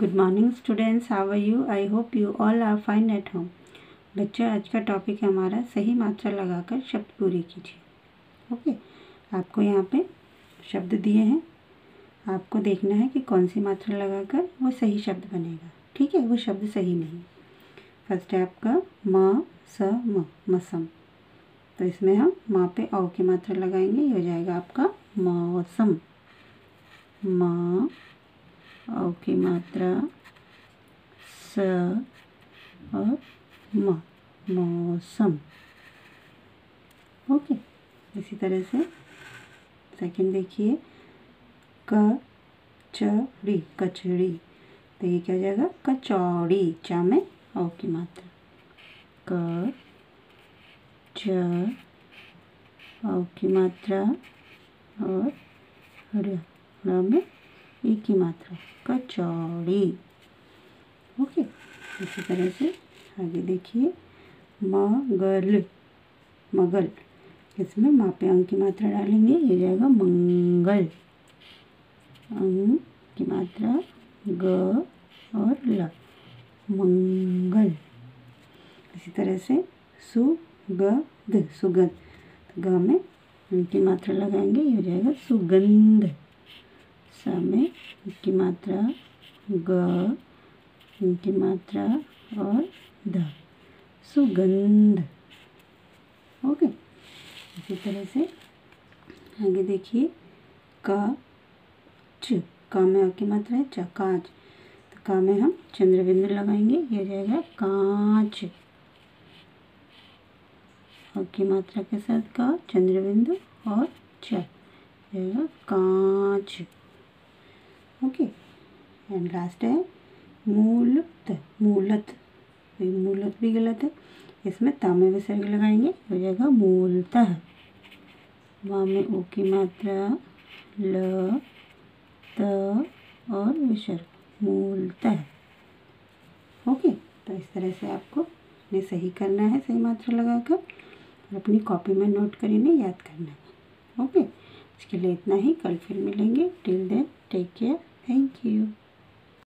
Good morning students how are you I hope you all are fine at home बच्चों, आज का topic है हमारा सही मात्रा लगाकर शब्द पूरे कीजिए। ओके आपको यहाँ पे शब्द दिए हैं। आपको देखना है कि कौन सी मात्रा लगाकर वो सही शब्द बनेगा। ठीक है? वो शब्द सही नहीं। फ़र्स्ट है आपका म, स, म, मसम। तो इसमें हम माँ पे औ की मात्रा लगाएँगे, ये हो जाएगा आपका मौसम माँ औ की मात्रा स और म, मौसम। ओके, इसी तरह से सेकंड देखिए। क री कचड़ी। तो ये क्या हो जाएगा? कचौड़ी, चा में औ की मात्रा। क, च औ की मात्रा और र में ई ही मात्रा, कचौड़ी। ओके, इसी तरह से आगे देखिए, मगल। मगल, इसमें माँ पे अंक की मात्रा डालेंगे, ये जाएगा मंगल। अंग की मात्रा, ग और ल, मंगल। इसी तरह से सुगंध सुगंध। ग में अंक की मात्रा लगाएँगे, ये हो जाएगा सुगंध। स में की मात्रा ग की मात्रा और ध। सुगंध। ओके? इसी तरह से आगे देखिए। का, च। का में की मात्रा है, च, कांच। तो का में हम चंद्रबिंदु लगाएँगे। ये जाएगा कांच। और की मात्रा के साथ का, चंद्रबिंदु और च। जाएगा कांच। ओके एंड लास्ट है, मूलत मूलत. मूलत भी गलत है. इसमें ता में विसर्ग लगाएँगे, हो जाएगा मूलतः. वा में ओ की मात्रा, ल, त और विसर्ग मूलतः. ओके तो इस तरह से आपको ने सही करना है, सही मात्रा लगाकर, और अपनी कॉपी में नोट करीने याद करना है. ओके इसके लिए इतना ही. कल फिर मिलेंगे. Till then take care Thank you.